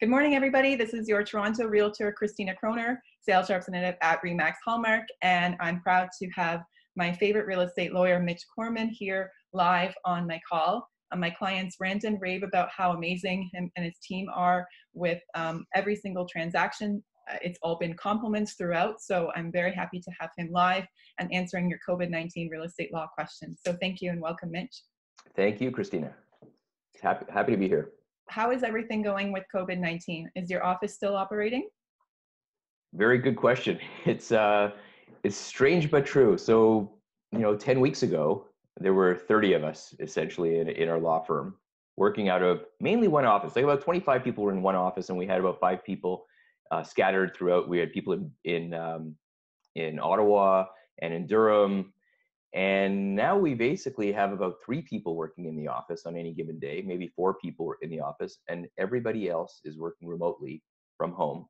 Good morning, everybody. This is your Toronto Realtor, Christina Kroner, sales representative at REMAX Hallmark, and I'm proud to have my favorite real estate lawyer, Mitch Korman, here live on my call. Um, my clients rant and rave about how amazing him and his team are with um, every single transaction. Uh, it's all been compliments throughout, so I'm very happy to have him live and answering your COVID 19 real estate law questions. So thank you and welcome, Mitch. Thank you, Christina. Happy, happy to be here how is everything going with COVID 19? Is your office still operating? Very good question. It's, uh, it's strange but true. So, you know, 10 weeks ago, there were 30 of us essentially in, in our law firm working out of mainly one office. Like about 25 people were in one office, and we had about five people uh, scattered throughout. We had people in in, um, in Ottawa and in Durham and now we basically have about three people working in the office on any given day, maybe four people in the office, and everybody else is working remotely from home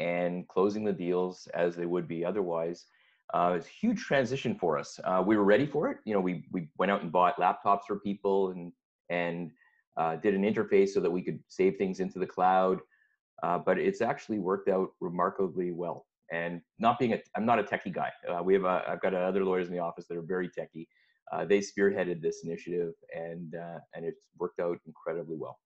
and closing the deals as they would be otherwise. Uh, it's a huge transition for us. Uh, we were ready for it. You know, we we went out and bought laptops for people and and uh, did an interface so that we could save things into the cloud. Uh, but it's actually worked out remarkably well and not being a i'm not a techie guy. Uh, we have a, i've got other lawyers in the office that are very techie. Uh, they spearheaded this initiative and uh, and it's worked out incredibly well.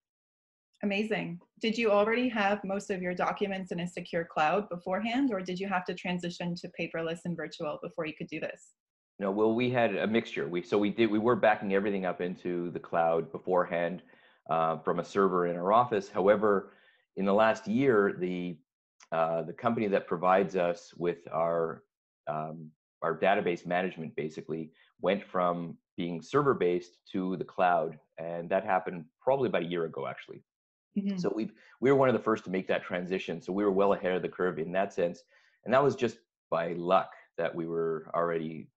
Amazing. Did you already have most of your documents in a secure cloud beforehand or did you have to transition to paperless and virtual before you could do this? No well we had a mixture. We so we did we were backing everything up into the cloud beforehand uh, from a server in our office. However in the last year the uh, the company that provides us with our um, our database management basically went from being server based to the cloud, and that happened probably about a year ago actually. Mm-hmm. So we we were one of the first to make that transition, so we were well ahead of the curve in that sense, and that was just by luck that we were already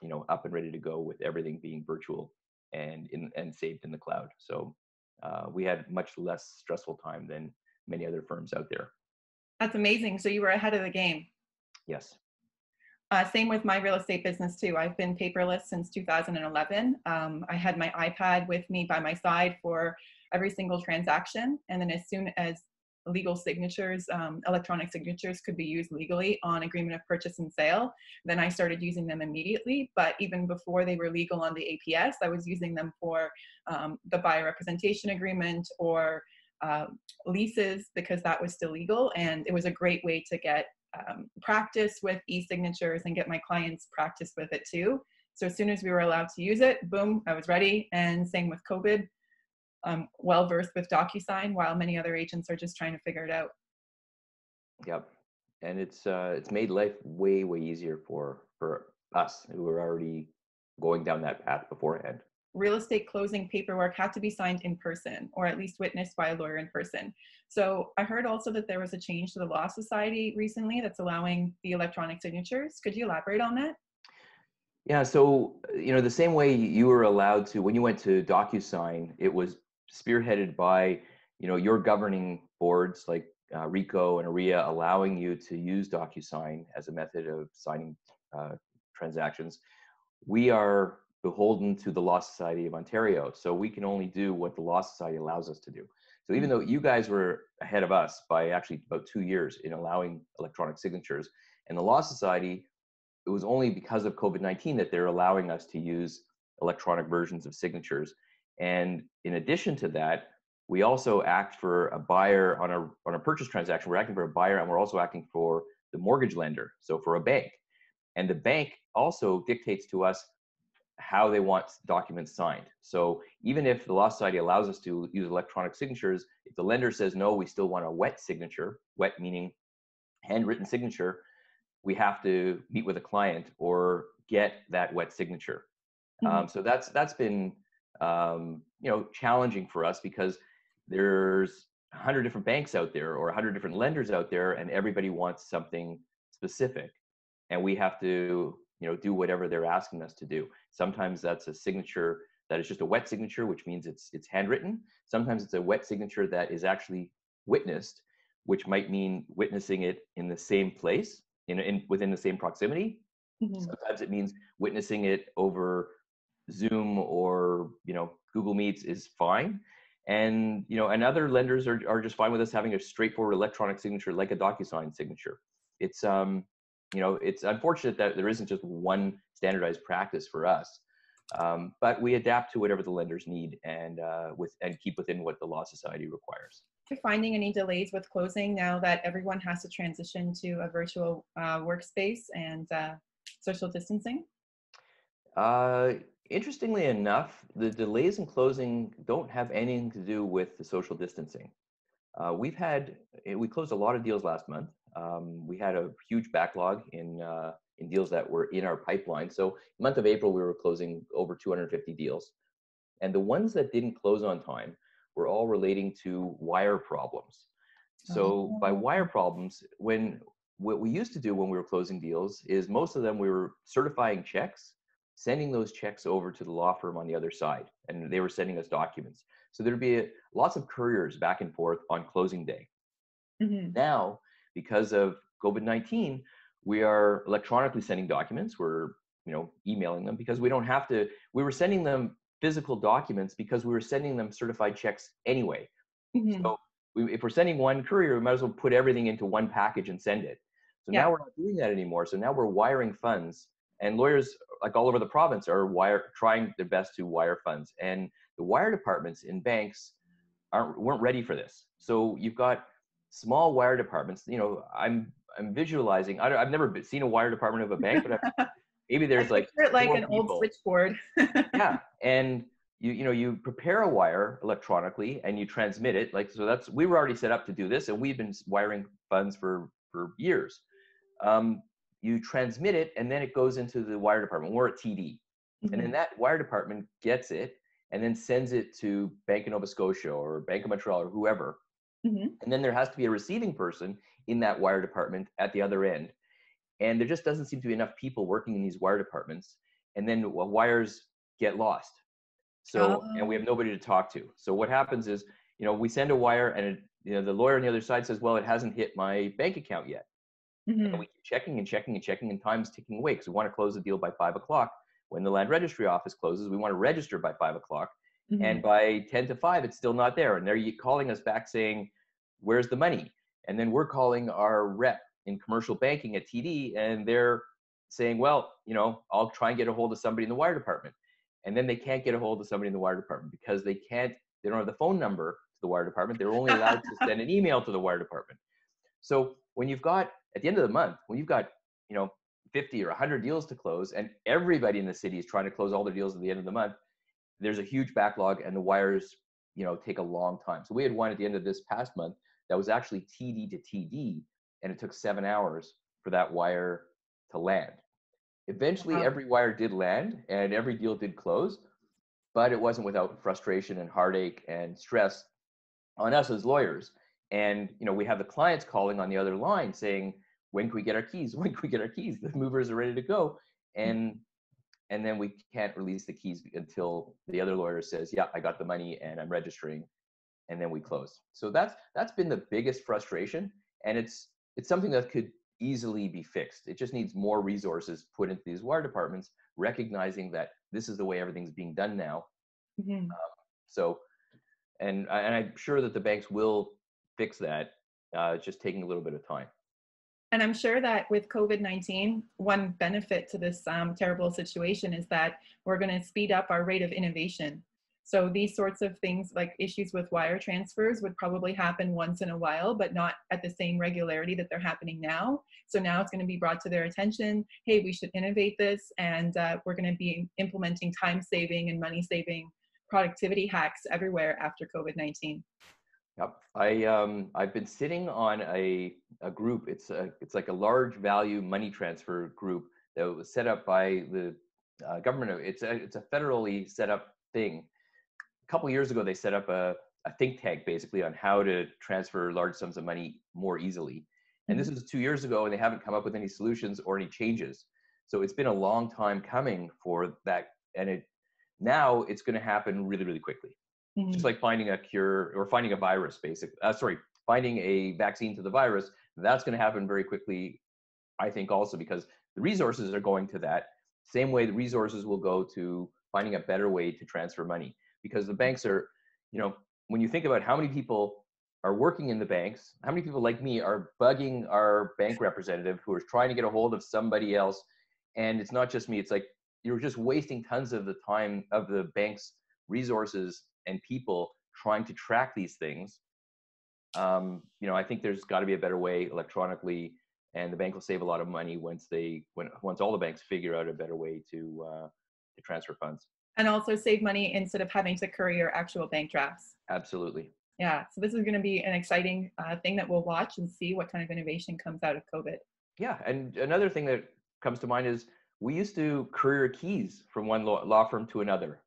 you know up and ready to go with everything being virtual and in and saved in the cloud. So uh, we had much less stressful time than many other firms out there. That's amazing. So you were ahead of the game. Yes. Uh, same with my real estate business too. I've been paperless since 2011. Um, I had my iPad with me by my side for every single transaction, and then as soon as legal signatures, um, electronic signatures could be used legally on agreement of purchase and sale, then I started using them immediately. But even before they were legal on the APS, I was using them for um, the buyer representation agreement or uh, leases because that was still legal. And it was a great way to get um, practice with e-signatures and get my clients practice with it too. So as soon as we were allowed to use it, boom, I was ready. And same with COVID, um, well versed with DocuSign, while many other agents are just trying to figure it out. Yep, and it's uh, it's made life way way easier for for us who were already going down that path beforehand real estate closing paperwork had to be signed in person or at least witnessed by a lawyer in person. So I heard also that there was a change to the Law Society recently that's allowing the electronic signatures. Could you elaborate on that? Yeah, so you know the same way you were allowed to when you went to DocuSign, it was spearheaded by you know your governing boards like uh, RECO and OREA allowing you to use DocuSign as a method of signing uh, transactions. We are beholden to the Law Society of Ontario. So we can only do what the Law Society allows us to do. So even hmm. though you guys were ahead of us by actually about two years in allowing electronic signatures, and the Law Society, it was only because of COVID 19 that they're allowing us to use electronic versions of signatures. And in addition to that, we also act for a buyer on a, on a purchase transaction. We're acting for a buyer and we're also acting for the mortgage lender, so for a bank. And the bank also dictates to us how they want documents signed. So even if the Law Society allows us to use electronic signatures, if the lender says no, we still want a wet signature, wet meaning handwritten signature, we have to meet with a client or get that wet signature. Mm-hmm. Um, so that's that's been um, you know challenging for us because there's a hundred different banks out there or a hundred different lenders out there, and everybody wants something specific, and we have to you know do whatever they're asking us to do sometimes that's a signature that is just a wet signature which means it's it's handwritten sometimes it's a wet signature that is actually witnessed which might mean witnessing it in the same place in, in within the same proximity mm-hmm. sometimes it means witnessing it over Zoom or you know Google Meets is fine. And you know, and other lenders are, are just fine with us having a straightforward electronic signature like a DocuSign signature. It's um, you know, it's unfortunate that there isn't just one standardized practice for us. Um, but we adapt to whatever the lenders need and uh, with and keep within what the law society requires. Are you finding any delays with closing now that everyone has to transition to a virtual uh, workspace and uh, social distancing? Uh, interestingly enough, the delays in closing don't have anything to do with the social distancing. Uh, we've had eh, we closed a lot of deals last month. Um, we had a huge backlog in uh, in deals that were in our pipeline. So month of April, we were closing over 250 deals, and the ones that didn't close on time were all relating to wire problems. So by wire problems, when what we used to do when we were closing deals is most of them we were certifying checks sending those checks over to the law firm on the other side, and they were sending us documents. So there'd be a, lots of couriers back and forth on closing day. Mm-hmm. Now, because of COVID 19, we are electronically sending documents. We're you know emailing them because we don't have to. We were sending them physical documents because we were sending them certified checks anyway. Mm-hmm. So we, if we're sending one courier, we might as well put everything into one package and send it. So yeah. now we're not doing that anymore. So now we're wiring funds, and lawyers like all over the province are wire trying their best to wire funds and the wire departments in banks aren't weren't ready for this so you've got small wire departments you know i'm i'm visualizing I have never seen a wire department of a bank but I've, maybe there's like like an people. old switchboard yeah and you you know you prepare a wire electronically and you transmit it like so that's we were already set up to do this and we've been wiring funds for for years um, you transmit it and then it goes into the wire department. We're at TD. Mm-hmm. And then that wire department gets it and then sends it to Bank of Nova Scotia or Bank of Montreal or whoever. Mm-hmm. And then there has to be a receiving person in that wire department at the other end. And there just doesn't seem to be enough people working in these wire departments. And then wires get lost. So, oh. and we have oh. nobody to talk to. So what happens is, you know, we send a wire and it, you know, the lawyer on the other side says, well, it hasn't hit my bank account yet. Mm-hmm. And we keep checking and checking and checking, and time's ticking away because we want to close the deal by five o'clock. When the land registry office closes, we want to register by five o'clock. Mm-hmm. And by 10 to 5, it's still not there. And they're calling us back saying, Where's the money? And then we're calling our rep in commercial banking at TD, and they're saying, Well, you know, I'll try and get a hold of somebody in the wire department. And then they can't get a hold of somebody in the wire department because they can't, they don't have the phone number to the wire department. They're only allowed to send an email to the wire department. So when you've got at the end of the month, when you've got, you know, 50 or 100 deals to close and everybody in the city is trying to close all their deals at the end of the month, there's a huge backlog and the wires, you know, take a long time. So we had one at the end of this past month that was actually TD to TD and it took seven hours for that wire to land. Eventually, wow. every wire did land and every deal did close, but it wasn't without frustration and heartache and stress on us as lawyers and you know we have the clients calling on the other line saying when can we get our keys when can we get our keys the movers are ready to go mm. and and then we can't release the keys until the other lawyer says yeah i got the money and i'm registering and then we close so that's that's been the biggest frustration and it's it's something that could easily be fixed it just needs more resources put into these wire departments recognizing that this is the way everything's being done now mm-hmm. um, so and, and i'm sure that the banks will fix that. Uh, it's just taking a little bit of time. And I'm sure that with COVID 19, one benefit to this um, terrible situation is that we're going to speed up our rate of innovation. So these sorts of things, like issues with wire transfers, would probably happen once in a while, but not at the same regularity that they're happening now. So now it's going to be brought to their attention hey, we should innovate this, and uh, we're going to be implementing time saving and money saving productivity hacks everywhere after COVID 19. Yep. I um I've been sitting on a a group. It's a it's like a large value money transfer group that was set up by the uh, government. It's a it's a federally set up thing. A couple years ago, they set up a a think tank basically on how to transfer large sums of money more easily. And this mm-hmm. was two years ago, and they haven't come up with any solutions or any changes. So it's been a long time coming for that, and it now it's going to happen really really quickly. Mm-hmm. Just like finding a cure or finding a virus, basically. Uh, sorry, finding a vaccine to the virus. That's going to happen very quickly, I think, also because the resources are going to that. Same way the resources will go to finding a better way to transfer money because the banks are, you know, when you think about how many people are working in the banks, how many people like me are bugging our bank representative who is trying to get a hold of somebody else, and it's not just me. It's like you're just wasting tons of the time of the bank's resources and people trying to track these things. Um, you know, I think there's got to be a better way electronically, and the bank will save a lot of money once they when once all the banks figure out a better way to uh, to transfer funds. And also save money instead of having to courier actual bank drafts. Absolutely. Yeah. So this is going to be an exciting uh, thing that we'll watch and see what kind of innovation comes out of COVID. Yeah, and another thing that comes to mind is we used to courier keys from one law, law firm to another.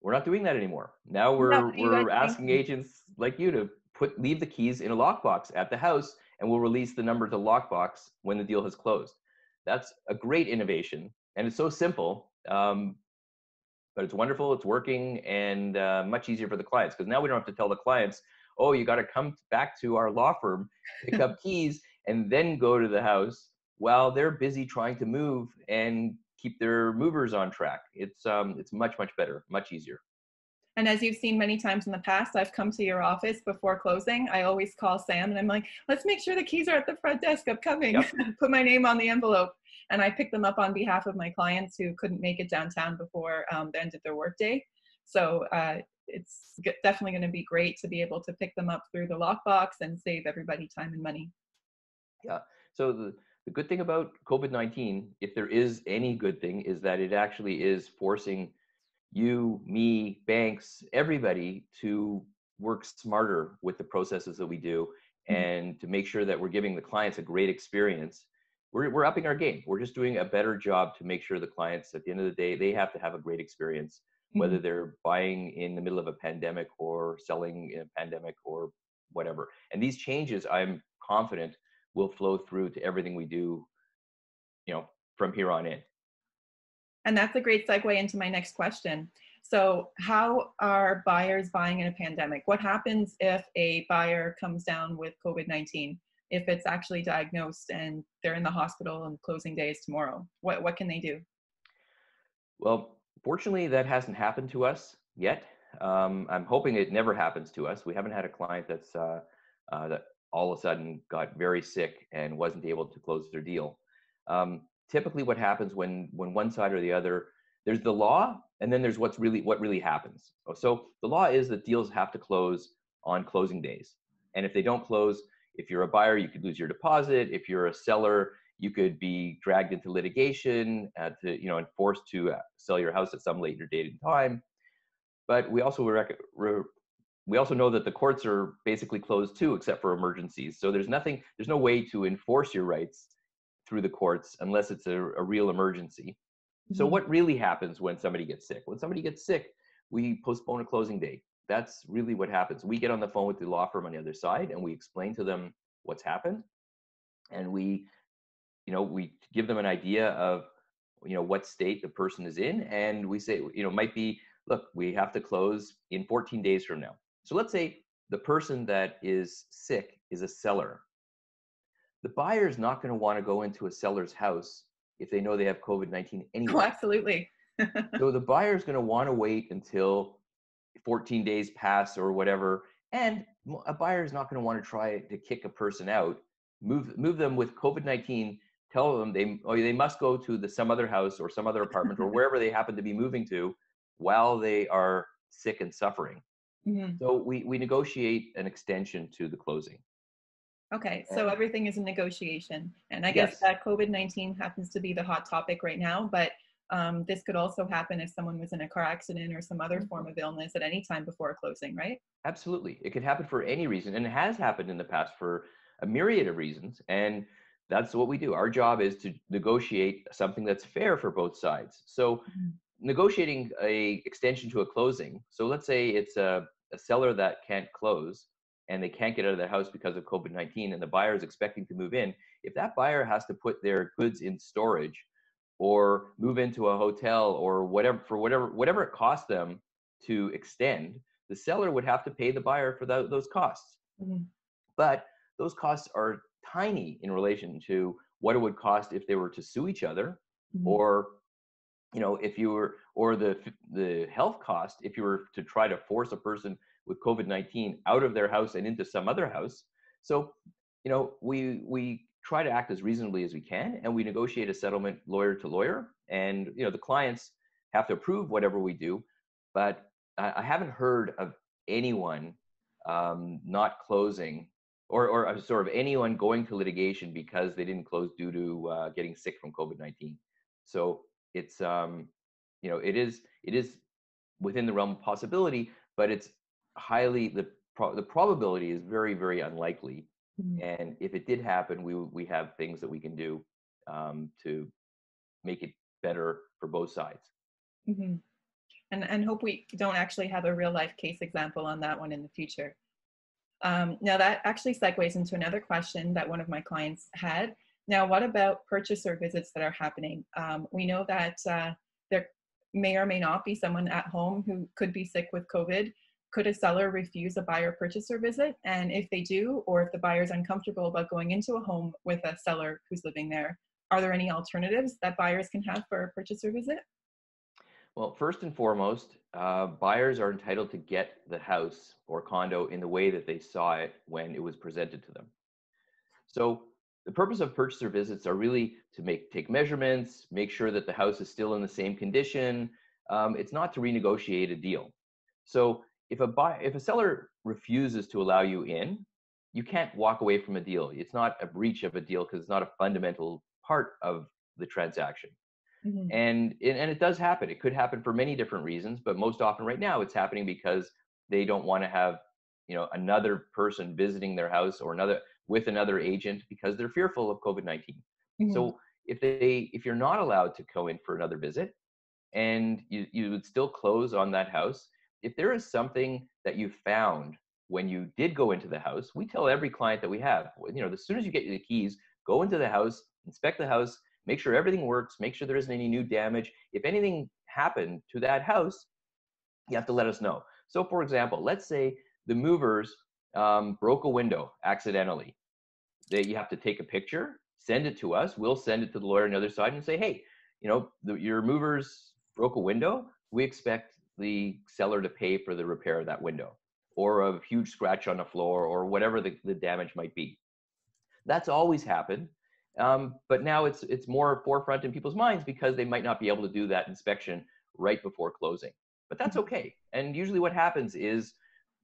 We're not doing that anymore. Now we're No, we're asking agents like you to put leave the keys in a lockbox at the house, and we'll release the number to lockbox when the deal has closed. That's a great innovation, and it's so simple. Um, but it's wonderful. It's working, and uh, much easier for the clients because now we don't have to tell the clients, "Oh, you got to come back to our law firm, pick up keys, and then go to the house." While they're busy trying to move and keep their movers on track. It's um, it's much much better, much easier. And as you've seen many times in the past, I've come to your office before closing. I always call Sam and I'm like, let's make sure the keys are at the front desk. I'm coming. Yep. Put my name on the envelope. And I pick them up on behalf of my clients who couldn't make it downtown before um, the end of their workday. So uh, it's definitely going to be great to be able to pick them up through the lockbox and save everybody time and money. Yeah. So the the good thing about COVID nineteen, if there is any good thing, is that it actually is forcing you, me, banks, everybody to work smarter with the processes that we do Mhm. and to make sure that we're giving the clients a great experience. We're, we're upping our game. We're just doing a better job to make sure the clients, at the end of the day, they have to have a great experience, whether they're buying in the middle of a pandemic or selling in a pandemic or whatever. And these changes, I'm confident, will flow through to everything we do, you know, from here on in. And that's a great segue into my next question. So, how are buyers buying in a pandemic? What happens if a buyer comes down with COVID 19? If it's actually diagnosed and they're in the hospital and closing day is tomorrow, what, what can they do? Well, fortunately, that hasn't happened to us yet. Um, I'm hoping it never happens to us. We haven't had a client that's uh, uh, that all of a sudden got very sick and wasn't able to close their deal. Um, typically, what happens when when one side or the other, there's the law, and then there's what's really what really happens. So the law is that deals have to close on closing days, and if they don't close, if you're a buyer, you could lose your deposit. If you're a seller, you could be dragged into litigation uh, to you know and forced to uh, sell your house at some later date and time but we also rec- re- we also know that the courts are basically closed too except for emergencies. So there's nothing there's no way to enforce your rights through the courts unless it's a, a real emergency. So Mhm. what really happens when somebody gets sick? When somebody gets sick we postpone a closing date. That's really what happens. We get on the phone with the law firm on the other side and we explain to them what's happened. And we you know we give them an idea of you know what state the person is in. And we say you know might be look we have to close in 14 days from now so let's say the person that is sick is a seller. The buyer is not going to want to go into a seller's house if they know they have covid-19 anyway Oh, absolutely. so the buyer is going to want to wait until 14 days pass or whatever and a buyer is not going to want to try to kick a person out move move them with covid-19 tell them they oh, they must go to the some other house or some other apartment or wherever they happen to be moving to while they are sick and suffering Mhm. so we we negotiate an extension to the closing Okay, so And- everything is a negotiation. And I guess Yes. that COVID 19 happens to be the hot topic right now, but um, this could also happen if someone was in a car accident or some other form of illness at any time before closing, right? Absolutely. It could happen for any reason, and it has happened in the past for a myriad of reasons. And that's what we do. Our job is to negotiate something that's fair for both sides. So, Mhm. Negotiating a extension to a closing. So, let's say it's a, a seller that can't close and they can't get out of their house because of COVID 19, and the buyer is expecting to move in. If that buyer has to put their goods in storage or move into a hotel or whatever for whatever whatever it costs them to extend the seller would have to pay the buyer for tho- those costs. Mhm. But those costs are tiny in relation to what it would cost if they were to sue each other Mhm. or you know, if you were, or the the health cost, if you were to try to force a person with COVID-19 out of their house and into some other house. So, you know, we we try to act as reasonably as we can, and we negotiate a settlement lawyer to lawyer, and you know, the clients have to approve whatever we do. But I, I haven't heard of anyone um, not closing or, or sort of anyone going to litigation because they didn't close due to uh, getting sick from COVID-19. So it's, um, you know, it is, it is within the realm of possibility, but it's highly, the, pro- the probability is very, very unlikely. Mm-hmm. And if it did happen, we, we have things that we can do um, to make it better for both sides. Mm-hmm and, and hope we don't actually have a real life case example on that one in the future. Um, now that actually segues into another question that one of my clients had. Now, what about purchaser visits that are happening? Um, we know that uh, there may or may not be someone at home who could be sick with COVID. Could a seller refuse a buyer purchaser visit? And if they do, or if the buyer is uncomfortable about going into a home with a seller who's living there, are there any alternatives that buyers can have for a purchaser visit? Well, first and foremost, uh, buyers are entitled to get the house or condo in the way that they saw it when it was presented to them. So the purpose of purchaser visits are really to make take measurements, make sure that the house is still in the same condition. Um, it's not to renegotiate a deal. So if a buy, if a seller refuses to allow you in, you can't walk away from a deal. It's not a breach of a deal because it's not a fundamental part of the transaction. Mm-hmm. And, and it does happen. It could happen for many different reasons, but most often right now it's happening because they don't want to have, you know, another person visiting their house or another with another agent because they're fearful of COVID-19. Mm-hmm. So if they if you're not allowed to go in for another visit and you, you would still close on that house, if there is something that you found when you did go into the house, we tell every client that we have, you know, as soon as you get the keys, go into the house, inspect the house, make sure everything works, make sure there isn't any new damage. If anything happened to that house, you have to let us know. So, for example, let's say the movers um, broke a window accidentally. That you have to take a picture, send it to us. We'll send it to the lawyer on the other side and say, hey, you know, the, your movers broke a window. We expect the seller to pay for the repair of that window or a huge scratch on the floor or whatever the, the damage might be. That's always happened. Um, but now it's it's more forefront in people's minds because they might not be able to do that inspection right before closing. But that's mm-hmm. okay. And usually what happens is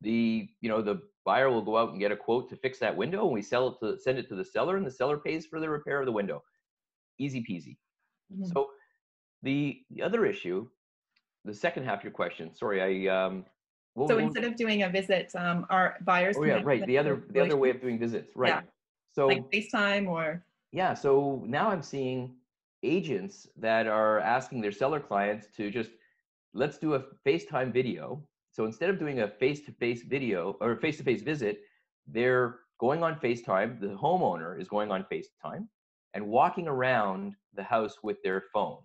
the you know the buyer will go out and get a quote to fix that window and we sell it to send it to the seller and the seller pays for the repair of the window. Easy peasy. Mm-hmm. So the the other issue, the second half of your question, sorry, I um so instead of doing a visit, um, our buyers. Oh yeah, right. The other the other way of doing visits, right? Yeah. So like FaceTime or yeah, so now I'm seeing agents that are asking their seller clients to just let's do a FaceTime video. So instead of doing a face-to-face video or face-to-face visit, they're going on FaceTime. The homeowner is going on FaceTime and walking around the house with their phone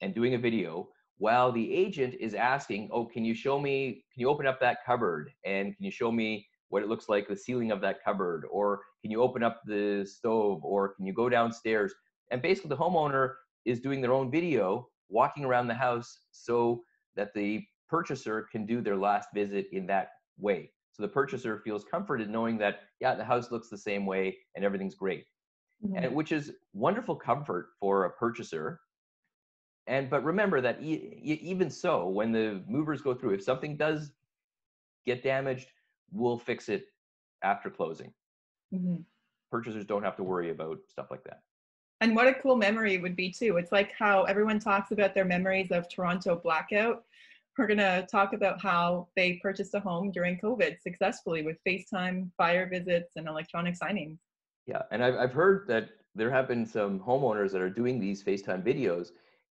and doing a video while the agent is asking, "Oh, can you show me? Can you open up that cupboard? And can you show me what it looks like the ceiling of that cupboard or can you open up the stove or can you go downstairs and basically the homeowner is doing their own video walking around the house so that the purchaser can do their last visit in that way so the purchaser feels comforted knowing that yeah the house looks the same way and everything's great mm-hmm. and which is wonderful comfort for a purchaser and but remember that e- even so when the movers go through if something does get damaged we'll fix it after closing. Mm-hmm. Purchasers don't have to worry about stuff like that. And what a cool memory it would be too. It's like how everyone talks about their memories of Toronto blackout. We're gonna talk about how they purchased a home during COVID successfully with FaceTime, buyer visits, and electronic signings. Yeah, and I've I've heard that there have been some homeowners that are doing these FaceTime videos,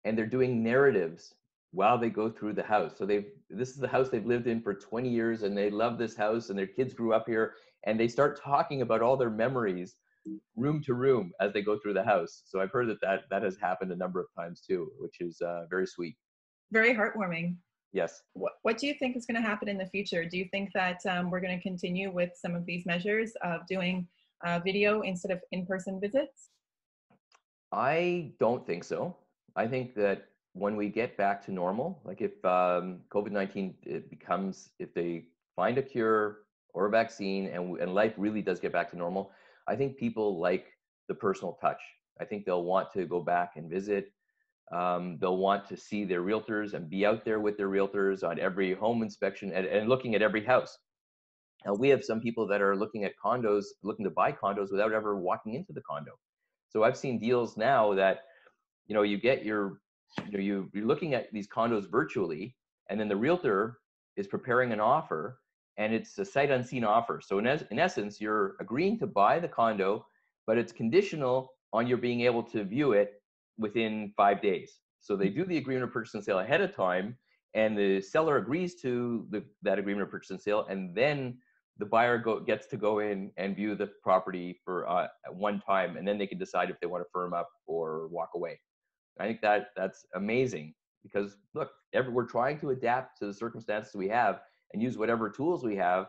and they're doing narratives while they go through the house. So they've this is the house they've lived in for 20 years and they love this house and their kids grew up here and they start talking about all their memories room to room as they go through the house. So I've heard that that, that has happened a number of times too, which is uh, very sweet. Very heartwarming. Yes. What, what do you think is going to happen in the future? Do you think that um, we're going to continue with some of these measures of doing uh, video instead of in-person visits? I don't think so. I think that when we get back to normal, like if um, COVID nineteen becomes, if they find a cure or a vaccine, and and life really does get back to normal, I think people like the personal touch. I think they'll want to go back and visit. Um, they'll want to see their realtors and be out there with their realtors on every home inspection and, and looking at every house. Now, we have some people that are looking at condos, looking to buy condos without ever walking into the condo. So I've seen deals now that, you know, you get your, you know, you, you're looking at these condos virtually, and then the realtor is preparing an offer, and it's a sight unseen offer. So in, es- in essence, you're agreeing to buy the condo, but it's conditional on your being able to view it within five days. So they do the agreement of purchase and sale ahead of time, and the seller agrees to the, that agreement of purchase and sale, and then the buyer go, gets to go in and view the property for uh, one time, and then they can decide if they want to firm up or walk away. I think that that's amazing because look, every, we're trying to adapt to the circumstances we have and use whatever tools we have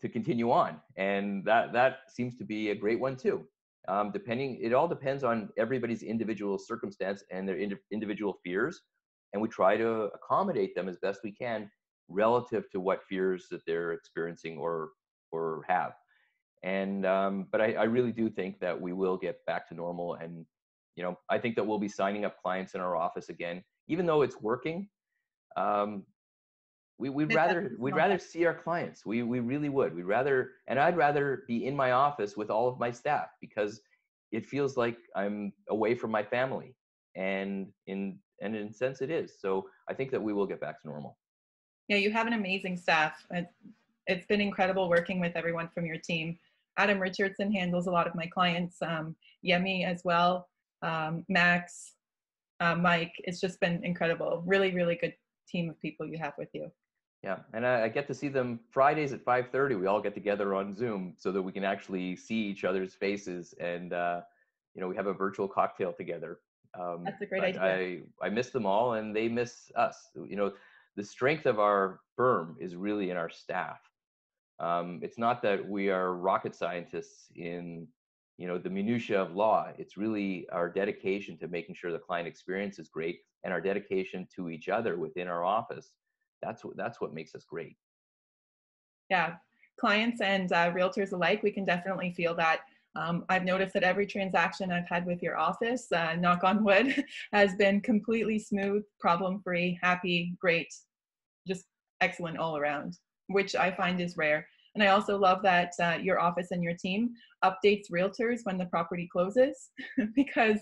to continue on, and that that seems to be a great one too. Um, depending, it all depends on everybody's individual circumstance and their ind- individual fears, and we try to accommodate them as best we can relative to what fears that they're experiencing or or have. And um, but I, I really do think that we will get back to normal, and you know I think that we'll be signing up clients in our office again, even though it's working. Um, we, we'd rather we'd rather see our clients. We we really would. We'd rather, and I'd rather be in my office with all of my staff because it feels like I'm away from my family, and in and in a sense it is. So I think that we will get back to normal. Yeah, you have an amazing staff. It's been incredible working with everyone from your team. Adam Richardson handles a lot of my clients, um, Yemi as well, um, Max, uh, Mike. It's just been incredible. Really, really good team of people you have with you. Yeah, and I, I get to see them Fridays at 5:30. We all get together on Zoom so that we can actually see each other's faces, and uh, you know, we have a virtual cocktail together. Um, That's a great idea. I I miss them all, and they miss us. You know, the strength of our firm is really in our staff. Um, it's not that we are rocket scientists in you know the minutia of law. It's really our dedication to making sure the client experience is great, and our dedication to each other within our office. That's what that's what makes us great. Yeah, clients and uh, realtors alike, we can definitely feel that um, I've noticed that every transaction I've had with your office, uh, knock on wood, has been completely smooth, problem free, happy, great, just excellent all around, which I find is rare. And I also love that uh, your office and your team updates realtors when the property closes because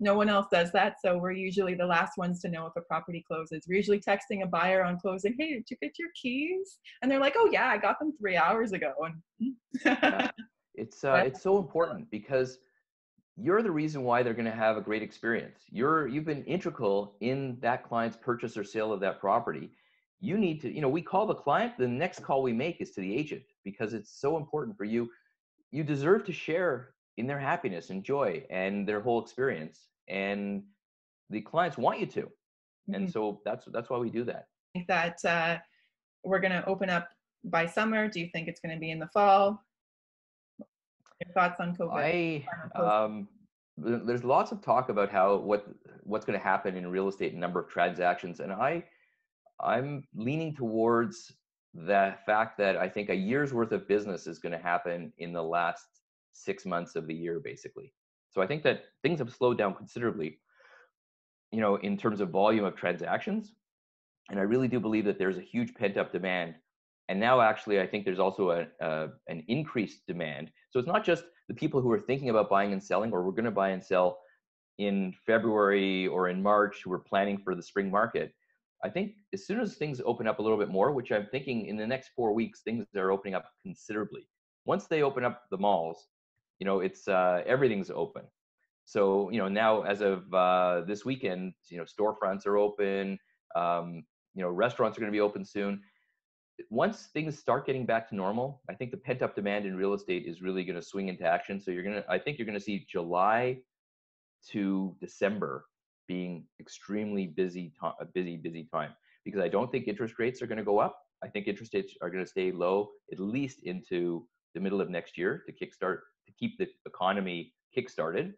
no one else does that. So we're usually the last ones to know if a property closes. We're usually texting a buyer on closing, hey, did you get your keys? And they're like, oh, yeah, I got them three hours ago. And yeah. It's uh, it's so important because you're the reason why they're going to have a great experience. You're you've been integral in that client's purchase or sale of that property. You need to, you know, we call the client. The next call we make is to the agent because it's so important for you. You deserve to share in their happiness and joy and their whole experience, and the clients want you to. Mm-hmm. And so that's that's why we do that. I think that uh, we're going to open up by summer. Do you think it's going to be in the fall? Your thoughts on COVID? I, um, there's lots of talk about how what what's going to happen in real estate number of transactions, and I I'm leaning towards the fact that I think a year's worth of business is going to happen in the last six months of the year, basically. So I think that things have slowed down considerably, you know, in terms of volume of transactions. And I really do believe that there's a huge pent up demand and now actually i think there's also a, a, an increased demand so it's not just the people who are thinking about buying and selling or we're going to buy and sell in february or in march who are planning for the spring market i think as soon as things open up a little bit more which i'm thinking in the next four weeks things are opening up considerably once they open up the malls you know it's uh, everything's open so you know now as of uh, this weekend you know storefronts are open um, you know restaurants are going to be open soon once things start getting back to normal, I think the pent up demand in real estate is really going to swing into action. So you're going to, I think you're going to see July to December being extremely busy, a busy, busy time because I don't think interest rates are going to go up. I think interest rates are going to stay low at least into the middle of next year to kickstart to keep the economy kickstarted.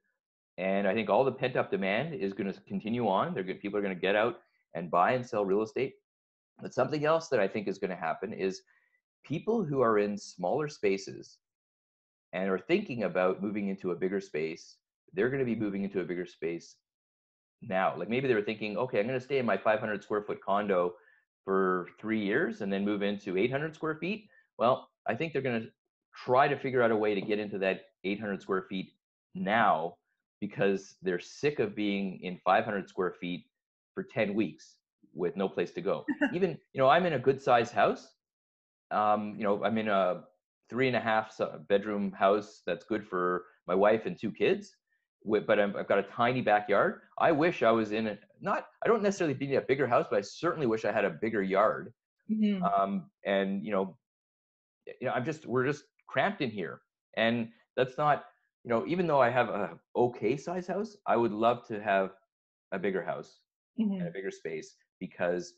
and I think all the pent up demand is going to continue on. They're good. People are going to get out and buy and sell real estate. But something else that I think is going to happen is people who are in smaller spaces and are thinking about moving into a bigger space, they're going to be moving into a bigger space now. Like maybe they were thinking, okay, I'm going to stay in my 500 square foot condo for three years and then move into 800 square feet. Well, I think they're going to try to figure out a way to get into that 800 square feet now because they're sick of being in 500 square feet for 10 weeks with no place to go. Even, you know, I'm in a good sized house. Um, you know, I'm in a three and a half bedroom house that's good for my wife and two kids. But i have got a tiny backyard. I wish I was in a not. I don't necessarily need a bigger house, but I certainly wish I had a bigger yard. Mm-hmm. Um, and you know, you know, I'm just we're just cramped in here, and that's not. You know, even though I have a okay size house, I would love to have a bigger house mm-hmm. and a bigger space because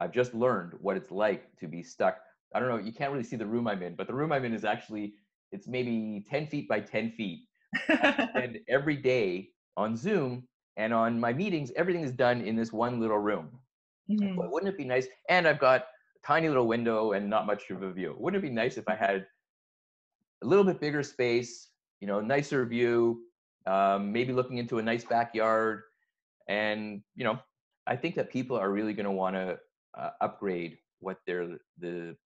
I've just learned what it's like to be stuck. I don't know, you can't really see the room I'm in, but the room I'm in is actually it's maybe 10 feet by 10 feet. and every day on Zoom and on my meetings, everything is done in this one little room. Mm-hmm. But wouldn't it be nice? And I've got a tiny little window and not much of a view. Wouldn't it be nice if I had a little bit bigger space, you know, nicer view, um, maybe looking into a nice backyard, and you know, I think that people are really going to want to uh, upgrade what they're the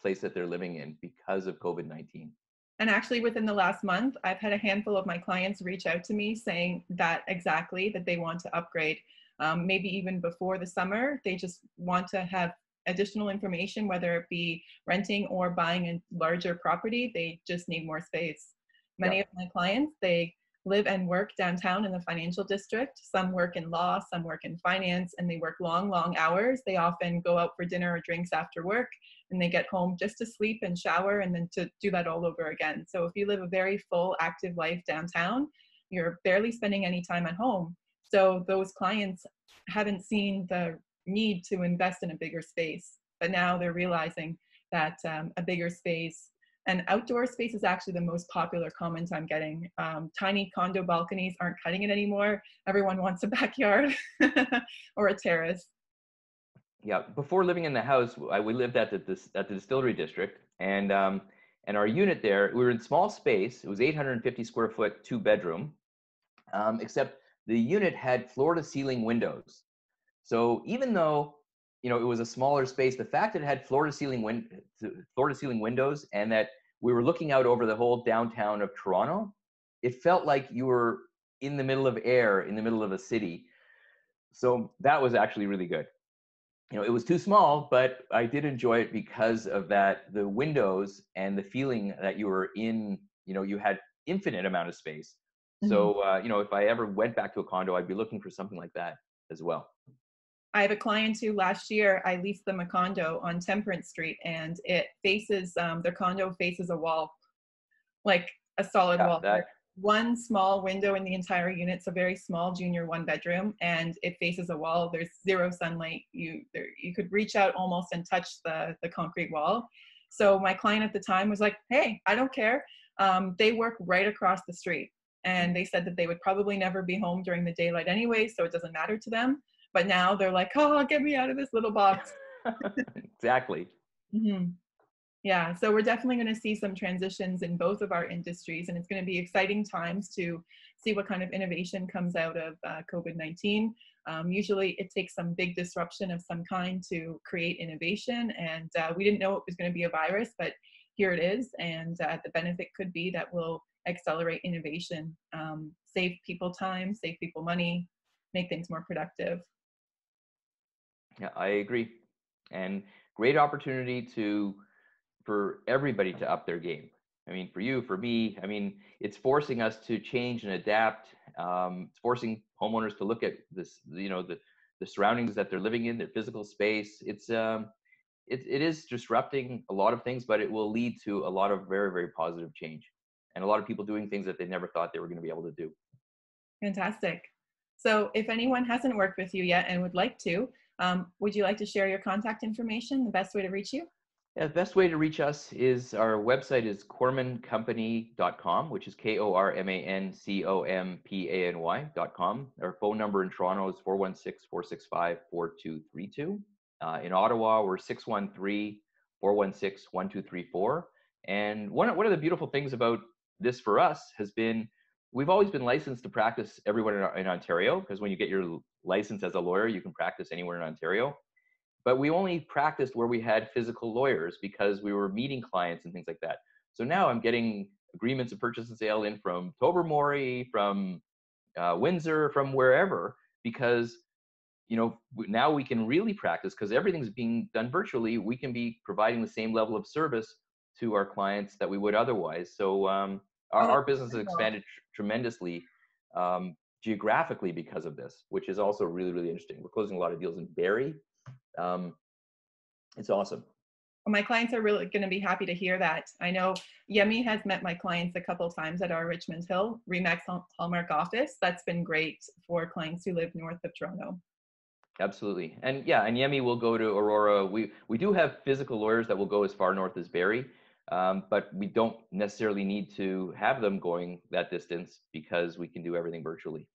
place that they're living in because of COVID nineteen. And actually, within the last month, I've had a handful of my clients reach out to me saying that exactly that they want to upgrade. Um, maybe even before the summer, they just want to have additional information, whether it be renting or buying a larger property. They just need more space. Many yeah. of my clients, they live and work downtown in the financial district. Some work in law, some work in finance, and they work long, long hours. They often go out for dinner or drinks after work, and they get home just to sleep and shower and then to do that all over again. So if you live a very full, active life downtown, you're barely spending any time at home. So those clients haven't seen the need to invest in a bigger space, but now they're realizing that um, a bigger space and outdoor space is actually the most popular comment I'm getting. Um, tiny condo balconies aren't cutting it anymore. Everyone wants a backyard or a terrace. Yeah, before living in the house, we lived at the, at the distillery district, and um, and our unit there, we were in small space. It was 850 square foot, two bedroom, um, except the unit had floor to ceiling windows. So even though you know it was a smaller space, the fact that it had floor to ceiling win- floor to ceiling windows and that we were looking out over the whole downtown of Toronto. It felt like you were in the middle of air, in the middle of a city. So that was actually really good. You know, it was too small, but I did enjoy it because of that the windows and the feeling that you were in, you know, you had infinite amount of space. Mm-hmm. So, uh, you know, if I ever went back to a condo, I'd be looking for something like that as well. I have a client who last year I leased them a condo on Temperance Street and it faces, um, their condo faces a wall, like a solid yeah, wall. That... One small window in the entire unit. It's a very small junior one bedroom and it faces a wall. There's zero sunlight. You, there, you could reach out almost and touch the, the concrete wall. So my client at the time was like, hey, I don't care. Um, they work right across the street and they said that they would probably never be home during the daylight anyway, so it doesn't matter to them but now they're like, oh, get me out of this little box. exactly. Mm-hmm. Yeah, so we're definitely going to see some transitions in both of our industries, and it's going to be exciting times to see what kind of innovation comes out of uh, COVID 19. Um, usually, it takes some big disruption of some kind to create innovation, and uh, we didn't know it was going to be a virus, but here it is, and uh, the benefit could be that will accelerate innovation, um, save people time, save people money, make things more productive. Yeah, I agree. And great opportunity to for everybody to up their game. I mean, for you, for me, I mean, it's forcing us to change and adapt. Um, it's forcing homeowners to look at this, you know, the the surroundings that they're living in, their physical space. It's um, it, it is disrupting a lot of things, but it will lead to a lot of very, very positive change, and a lot of people doing things that they never thought they were going to be able to do. Fantastic. So, if anyone hasn't worked with you yet and would like to, um, would you like to share your contact information, the best way to reach you? Yeah, the best way to reach us is our website is kormancompany.com, which is K O R M A N C O M P A N Y.com. Our phone number in Toronto is 416 465 4232. Uh, in Ottawa, we're 613 416 1234. And one, one of the beautiful things about this for us has been we've always been licensed to practice everywhere in, in Ontario because when you get your license as a lawyer, you can practice anywhere in Ontario. But we only practiced where we had physical lawyers because we were meeting clients and things like that. So now I'm getting agreements of purchase and sale in from Tobermory, from uh, Windsor, from wherever, because you know now we can really practice because everything's being done virtually. We can be providing the same level of service to our clients that we would otherwise. So um, our, our business has expanded tr- tremendously um, geographically because of this, which is also really really interesting. We're closing a lot of deals in Barrie um, it's awesome. Well, my clients are really going to be happy to hear that. I know Yemi has met my clients a couple of times at our Richmond Hill Remax Hallmark office. That's been great for clients who live north of Toronto. Absolutely, and yeah, and Yemi will go to Aurora. We we do have physical lawyers that will go as far north as Barrie, um, but we don't necessarily need to have them going that distance because we can do everything virtually.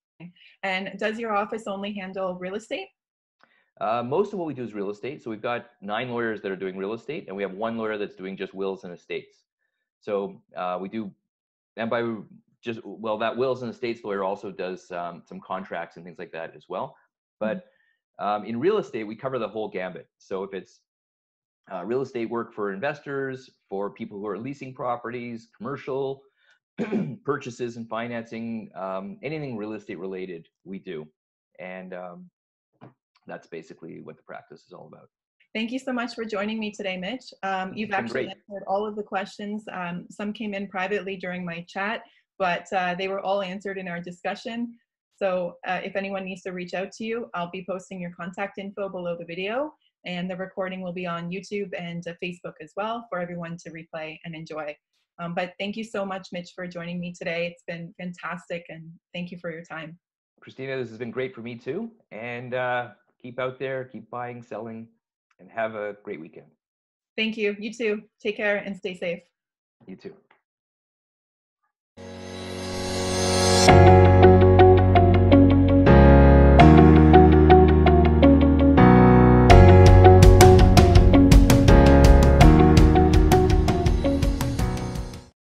And does your office only handle real estate? Uh, most of what we do is real estate. So we've got nine lawyers that are doing real estate, and we have one lawyer that's doing just wills and estates. So uh, we do, and by just well, that wills and estates lawyer also does um, some contracts and things like that as well. But um, in real estate, we cover the whole gambit. So if it's uh, real estate work for investors, for people who are leasing properties, commercial purchases and financing, um, anything real estate related, we do. And um, that's basically what the practice is all about. Thank you so much for joining me today, Mitch. Um, you've actually great. answered all of the questions. Um, some came in privately during my chat, but uh, they were all answered in our discussion. So uh, if anyone needs to reach out to you, I'll be posting your contact info below the video and the recording will be on YouTube and Facebook as well for everyone to replay and enjoy. Um, but thank you so much, Mitch, for joining me today. It's been fantastic and thank you for your time. Christina, this has been great for me too. And uh, keep out there, keep buying, selling, and have a great weekend. Thank you. You too. Take care and stay safe. You too.